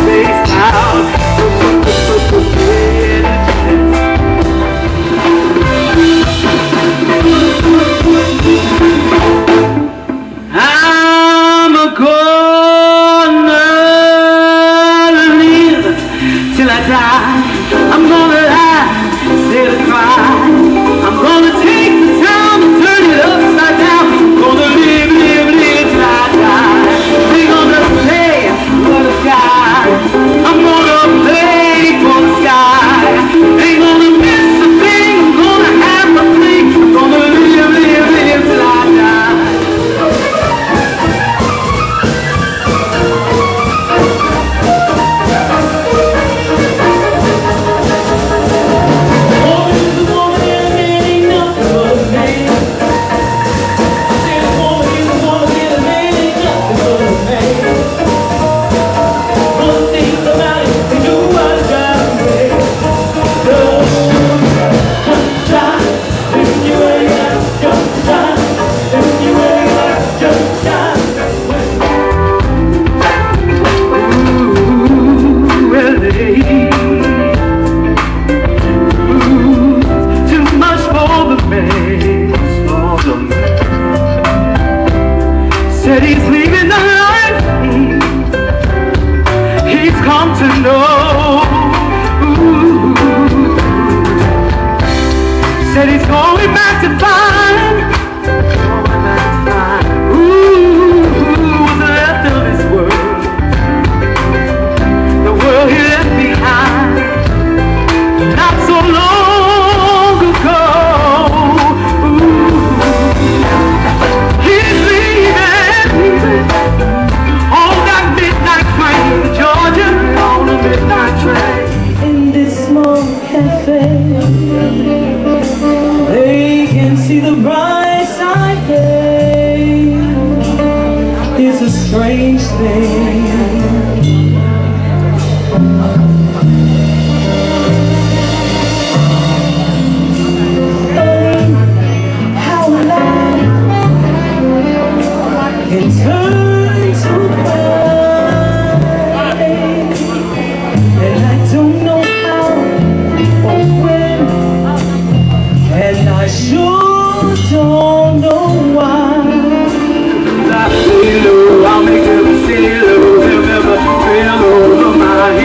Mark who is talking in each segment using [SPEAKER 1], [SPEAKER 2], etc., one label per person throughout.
[SPEAKER 1] space out. Said he's going back to find.
[SPEAKER 2] Strange thing.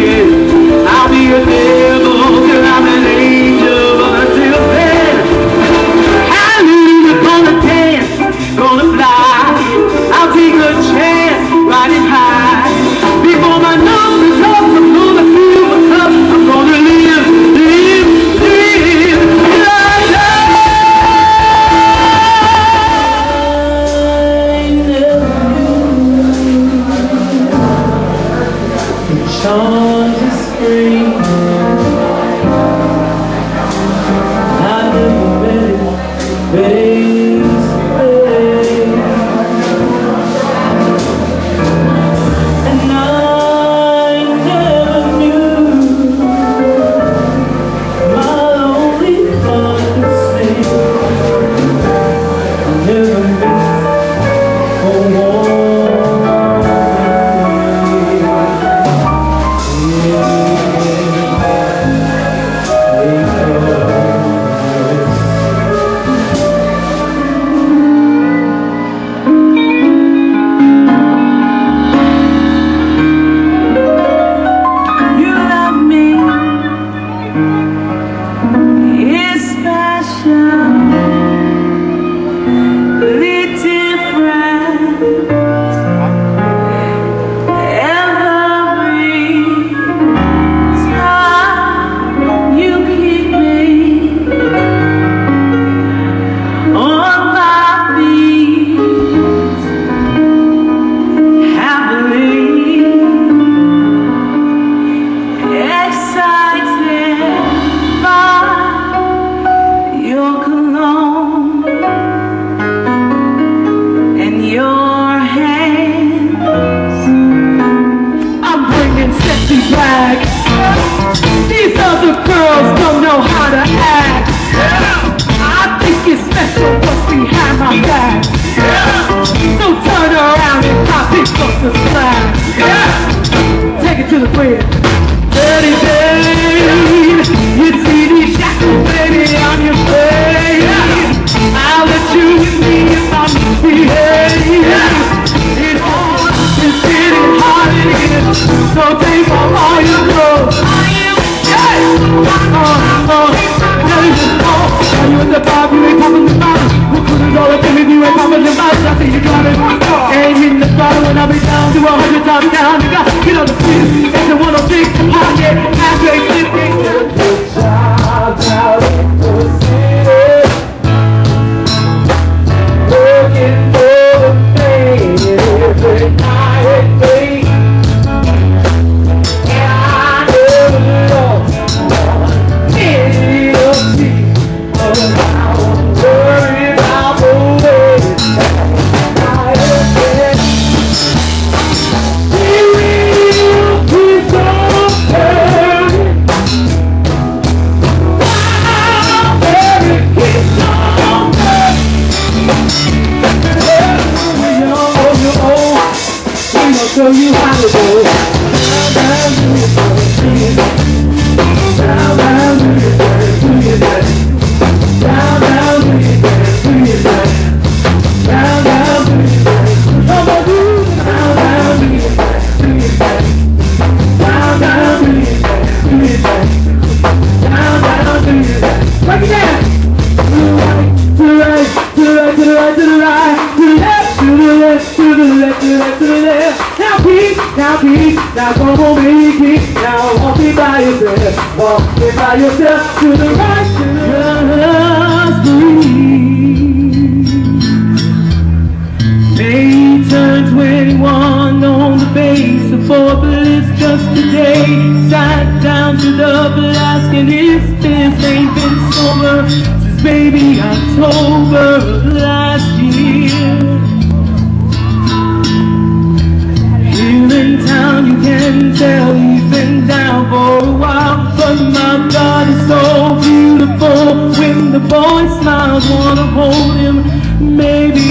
[SPEAKER 1] I'll be a back. These other girls don't know how to act. I think it's special what's behind my back. So turn around and pop it up the slack. Take it to the bridge. Dirty Dave, you see these shackles, baby, on your face. I'll let you with me if I misbehave. So thanks for all you do. You in the you ain't. We put it all up you ain't. I you got the when I be down to a hundred times down. You got the field. It's a 106. Hot, yeah. Halfway, 50. Walking by yourself to the right, to the left. May turn 21 on the base of Fort Bliss just today. Sat down to the flask and his fifth ain't been sober since baby October of last year. Here in town you can tell the boy smiles wanna hold him. Maybe